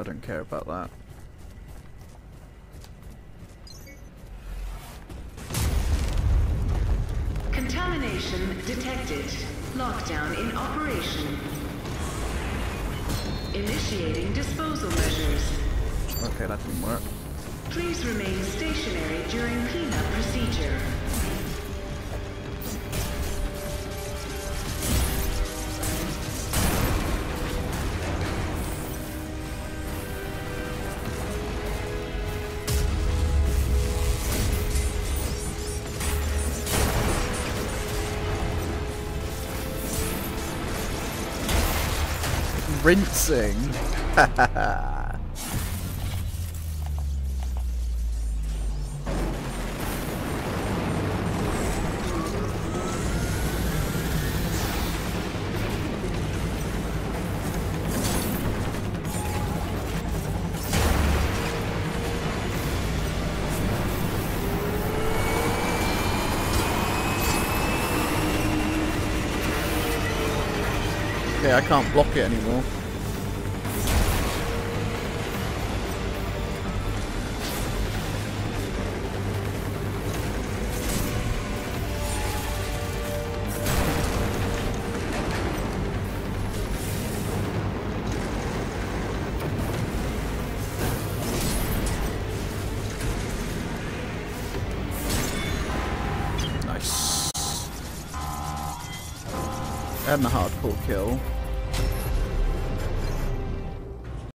I don't care about that. Contamination detected. Lockdown in operation. Initiating disposal measures. Okay, that didn't work. Please remain stationary Rinsing. okay, I can't block it anymore. And the hardcore kill.